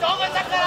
Chọn.